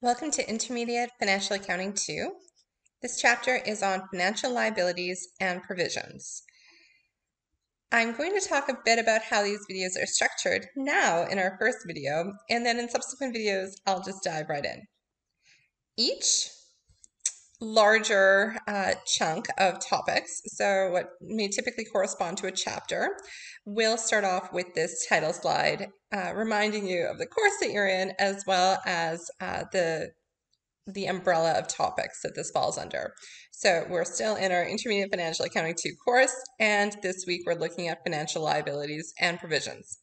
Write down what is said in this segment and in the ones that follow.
Welcome to Intermediate Financial Accounting 2. This chapter is on financial liabilities and provisions. I'm going to talk a bit about how these videos are structured now in our first video, and then in subsequent videos, I'll just dive right in. Each larger uh, chunk of topics, so what may typically correspond to a chapter, we'll start off with this title slide, uh, reminding you of the course that you're in, as well as uh, the the umbrella of topics that this falls under. So we're still in our Intermediate Financial Accounting 2 course, and this week we're looking at financial liabilities and provisions.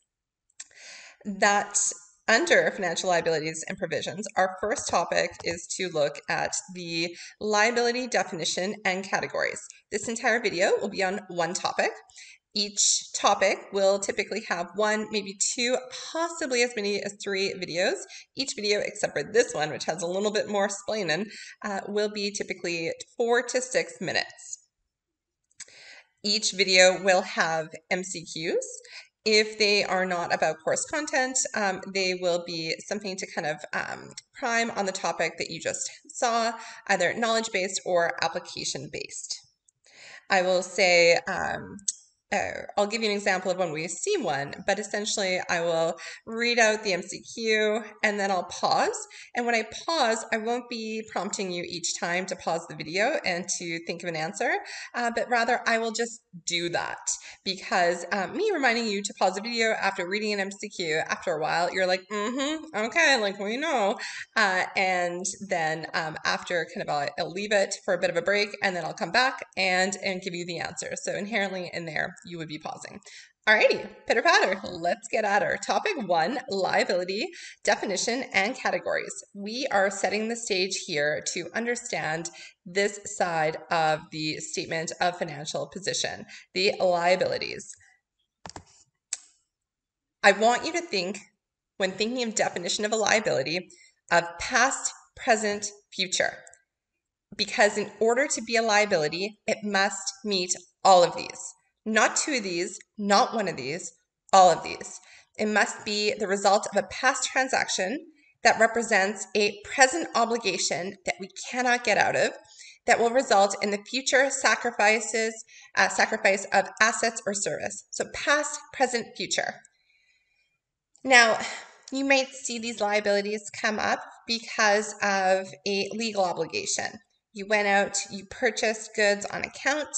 That under financial liabilities and provisions, our first topic is to look at the liability definition and categories. This entire video will be on one topic. Each topic will typically have one, maybe two, possibly as many as three videos. Each video, except for this one, which has a little bit more explaining, uh, will be typically four to six minutes. Each video will have MCQs if they are not about course content, um, they will be something to kind of um, prime on the topic that you just saw, either knowledge based or application based. I will say um, uh, I'll give you an example of when we see one, but essentially I will read out the MCQ and then I'll pause. And when I pause, I won't be prompting you each time to pause the video and to think of an answer, uh, but rather I will just do that because um, me reminding you to pause the video after reading an MCQ, after a while, you're like, mm-hmm, okay, like we know. Uh, and then um, after kind of I'll, I'll leave it for a bit of a break and then I'll come back and, and give you the answer. So inherently in there, you would be pausing. Alrighty, pitter patter, let's get at her. Topic one liability, definition, and categories. We are setting the stage here to understand this side of the statement of financial position, the liabilities. I want you to think, when thinking of definition of a liability, of past, present, future. Because in order to be a liability, it must meet all of these. Not two of these, not one of these, all of these. It must be the result of a past transaction that represents a present obligation that we cannot get out of that will result in the future sacrifices uh, sacrifice of assets or service. So past present future. Now you might see these liabilities come up because of a legal obligation you went out, you purchased goods on account,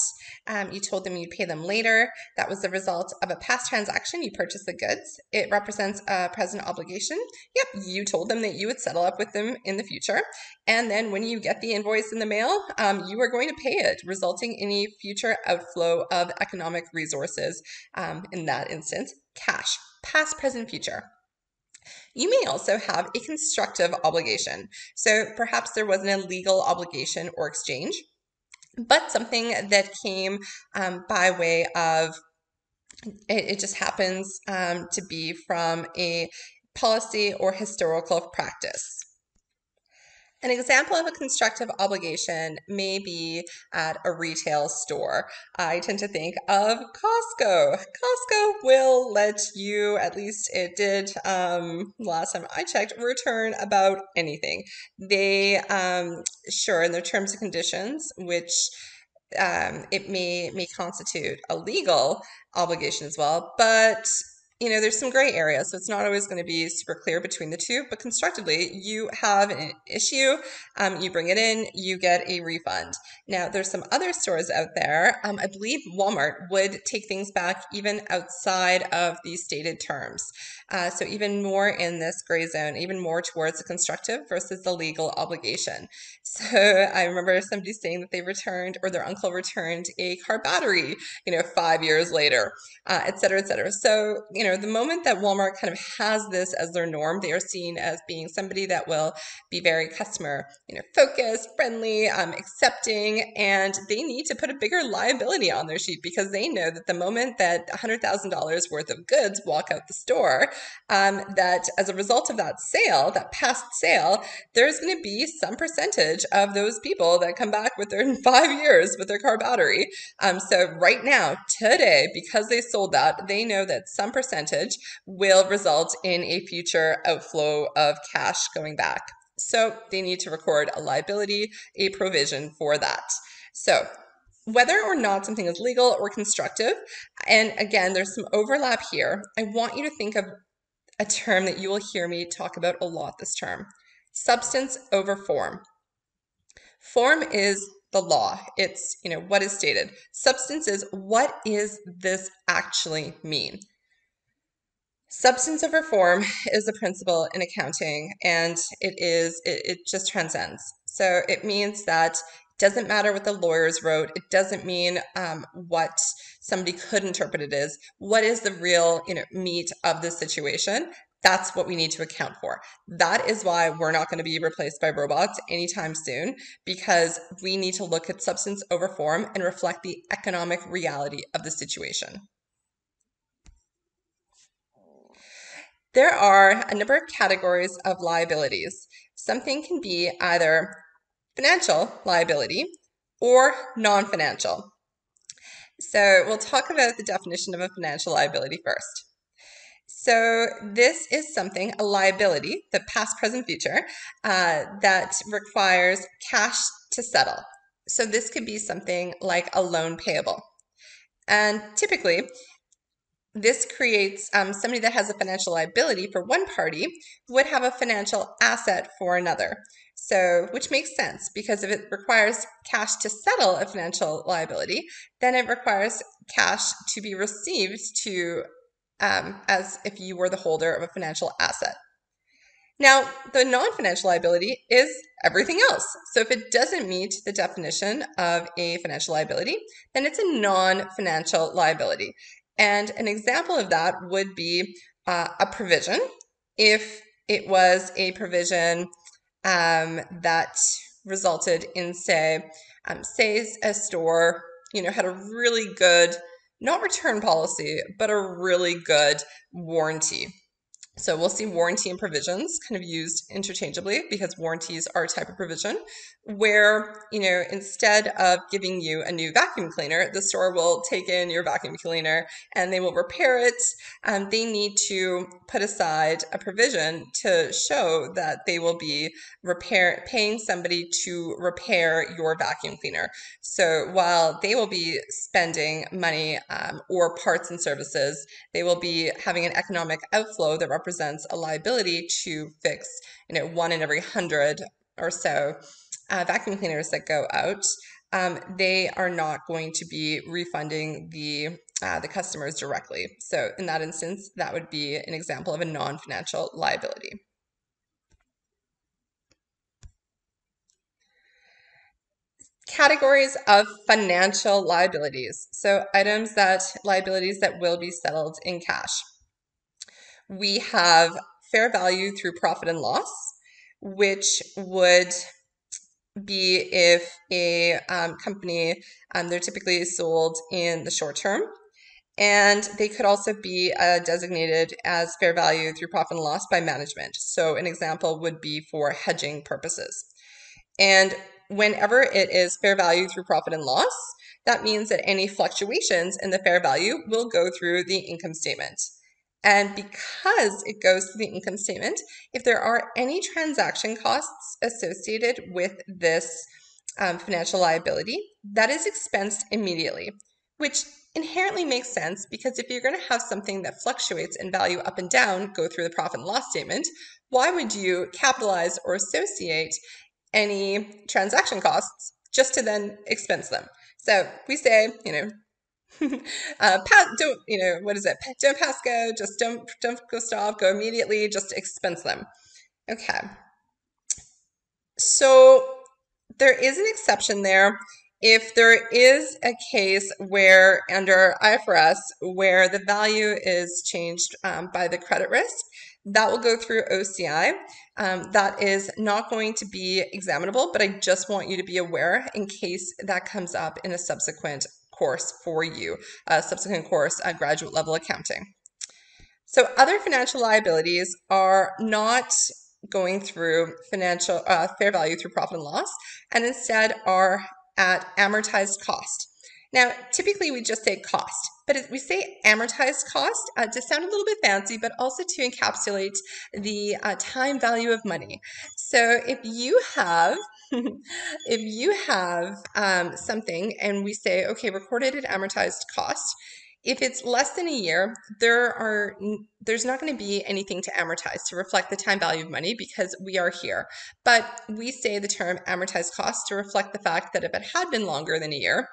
um, you told them you'd pay them later. That was the result of a past transaction. You purchased the goods. It represents a present obligation. Yep, you told them that you would settle up with them in the future. And then when you get the invoice in the mail, um, you are going to pay it, resulting in a future outflow of economic resources, um, in that instance, cash, past, present, future. You may also have a constructive obligation. So perhaps there wasn't a legal obligation or exchange, but something that came um, by way of it, it just happens um, to be from a policy or historical practice. An example of a constructive obligation may be at a retail store. I tend to think of Costco. Costco will let you, at least it did um, last time I checked, return about anything. They, um, sure, in their terms and conditions, which um, it may may constitute a legal obligation as well, but you know, there's some gray areas, so it's not always going to be super clear between the two. But constructively, you have an issue, um, you bring it in, you get a refund. Now, there's some other stores out there. Um, I believe Walmart would take things back even outside of these stated terms. Uh, so even more in this gray zone, even more towards the constructive versus the legal obligation. So I remember somebody saying that they returned or their uncle returned a car battery, you know, five years later, uh, et cetera, et cetera. So, you know, the moment that Walmart kind of has this as their norm, they are seen as being somebody that will be very customer, you know, focused, friendly, um, accepting, and they need to put a bigger liability on their sheet because they know that the moment that $100,000 worth of goods walk out the store, um, that as a result of that sale, that past sale, there's going to be some percentage of those people that come back with their five years with their car battery. Um, so right now, today, because they sold that, they know that some percentage will result in a future outflow of cash going back. So they need to record a liability, a provision for that. So whether or not something is legal or constructive, and again, there's some overlap here, I want you to think of a term that you will hear me talk about a lot this term substance over form. Form is the law. It's, you know, what is stated. Substance is what is this actually mean? Substance over form is a principle in accounting and it is it, it just transcends. So it means that it doesn't matter what the lawyers wrote. It doesn't mean um, what somebody could interpret it as. What is the real you know meat of the situation? That's what we need to account for. That is why we're not going to be replaced by robots anytime soon because we need to look at substance over form and reflect the economic reality of the situation. There are a number of categories of liabilities. Something can be either financial liability or non financial. So, we'll talk about the definition of a financial liability first. So, this is something, a liability, the past, present, future, uh, that requires cash to settle. So, this could be something like a loan payable. And typically, this creates um, somebody that has a financial liability for one party would have a financial asset for another. So, which makes sense because if it requires cash to settle a financial liability, then it requires cash to be received to um, as if you were the holder of a financial asset. Now, the non financial liability is everything else. So, if it doesn't meet the definition of a financial liability, then it's a non financial liability. And an example of that would be uh, a provision. If it was a provision um, that resulted in, say, um, say a store, you know, had a really good, not return policy, but a really good warranty. So we'll see warranty and provisions kind of used interchangeably because warranties are a type of provision where, you know, instead of giving you a new vacuum cleaner, the store will take in your vacuum cleaner and they will repair it. Um, they need to put aside a provision to show that they will be repair paying somebody to repair your vacuum cleaner. So while they will be spending money um, or parts and services, they will be having an economic outflow that represents a liability to fix, you know, one in every hundred or so uh, vacuum cleaners that go out, um, they are not going to be refunding the uh, the customers directly. So in that instance, that would be an example of a non-financial liability. Categories of financial liabilities. So items that liabilities that will be settled in cash. We have fair value through profit and loss, which would be if a um, company, um, they're typically sold in the short term. And they could also be uh, designated as fair value through profit and loss by management. So, an example would be for hedging purposes. And whenever it is fair value through profit and loss, that means that any fluctuations in the fair value will go through the income statement. And because it goes to the income statement, if there are any transaction costs associated with this um, financial liability, that is expensed immediately, which inherently makes sense because if you're going to have something that fluctuates in value up and down go through the profit and loss statement, why would you capitalize or associate any transaction costs just to then expense them? So we say, you know, uh, don't you know what is it? Don't pass go. Just don't don't go stop. Go immediately. Just expense them. Okay. So there is an exception there. If there is a case where under IFRS where the value is changed um, by the credit risk, that will go through OCI. Um, that is not going to be examinable, but I just want you to be aware in case that comes up in a subsequent course for you, a subsequent course at graduate level accounting. So other financial liabilities are not going through financial uh, fair value through profit and loss, and instead are at amortized cost. Now, typically we just say cost but we say amortized cost uh, to sound a little bit fancy, but also to encapsulate the uh, time value of money. So if you have if you have um, something and we say, okay, recorded at amortized cost, if it's less than a year, there are there's not going to be anything to amortize to reflect the time value of money because we are here. But we say the term amortized cost to reflect the fact that if it had been longer than a year,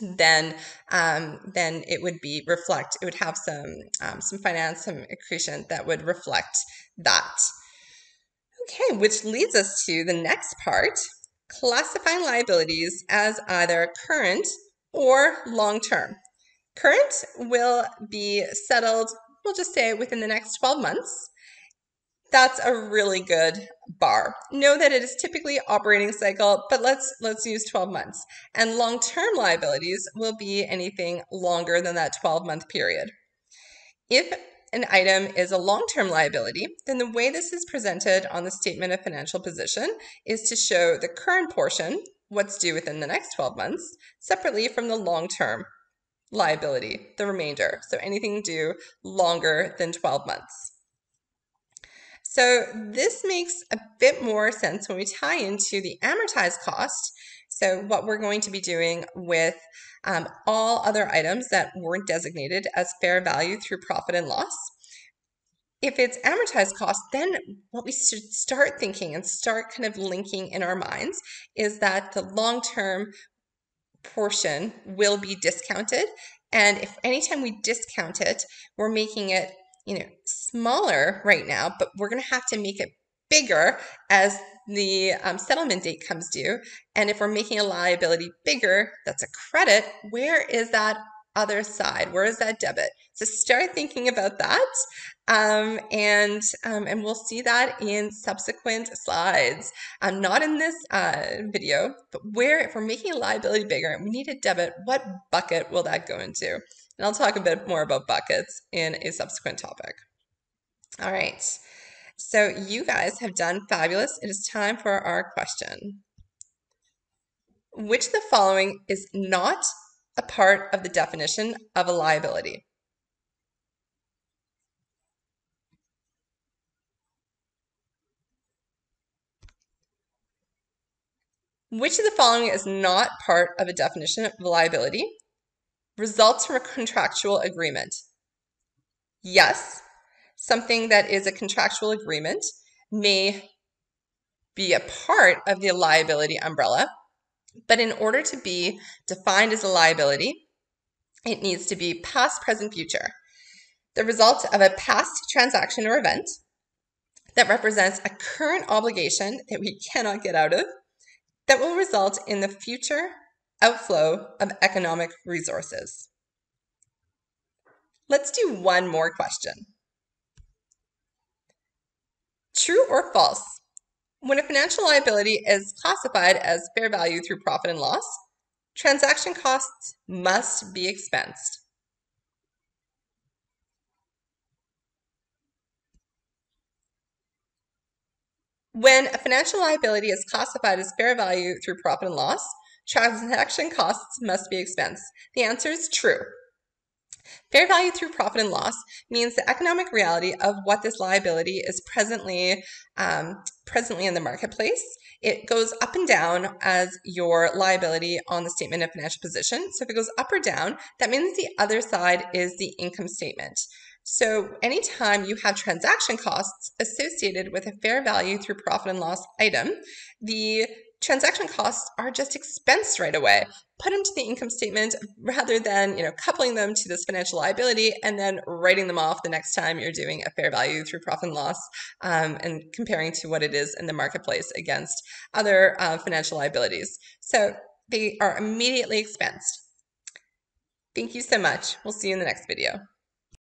then um, then it would be reflect it would have some um, some finance some accretion that would reflect that. Okay which leads us to the next part classifying liabilities as either current or long term current will be settled we'll just say within the next 12 months that's a really good bar. Know that it is typically operating cycle, but let's let's use 12 months. And long-term liabilities will be anything longer than that 12-month period. If an item is a long-term liability, then the way this is presented on the statement of financial position is to show the current portion, what's due within the next 12 months, separately from the long-term liability, the remainder. So anything due longer than 12 months. So this makes a bit more sense when we tie into the amortized cost. So what we're going to be doing with um, all other items that weren't designated as fair value through profit and loss. If it's amortized cost, then what we should start thinking and start kind of linking in our minds is that the long-term portion will be discounted. And if anytime we discount it, we're making it you know, smaller right now, but we're going to have to make it bigger as the um, settlement date comes due. And if we're making a liability bigger, that's a credit. Where is that other side? Where is that debit? So start thinking about that. Um, and um, and we'll see that in subsequent slides. Um, not in this uh, video, but where if we're making a liability bigger and we need a debit, what bucket will that go into? And I'll talk a bit more about buckets in a subsequent topic. All right. So you guys have done fabulous. It is time for our question. Which of the following is not a part of the definition of a liability? Which of the following is not part of a definition of liability? Results from a contractual agreement. Yes, something that is a contractual agreement may be a part of the liability umbrella, but in order to be defined as a liability, it needs to be past, present, future. The result of a past transaction or event that represents a current obligation that we cannot get out of that will result in the future outflow of economic resources. Let's do one more question. True or false? When a financial liability is classified as fair value through profit and loss, transaction costs must be expensed. When a financial liability is classified as fair value through profit and loss, transaction costs must be expensed? The answer is true. Fair value through profit and loss means the economic reality of what this liability is presently um, presently in the marketplace. It goes up and down as your liability on the statement of financial position. So if it goes up or down, that means the other side is the income statement. So anytime you have transaction costs associated with a fair value through profit and loss item, the transaction costs are just expensed right away. Put them to the income statement rather than, you know, coupling them to this financial liability and then writing them off the next time you're doing a fair value through profit and loss um, and comparing to what it is in the marketplace against other uh, financial liabilities. So they are immediately expensed. Thank you so much. We'll see you in the next video.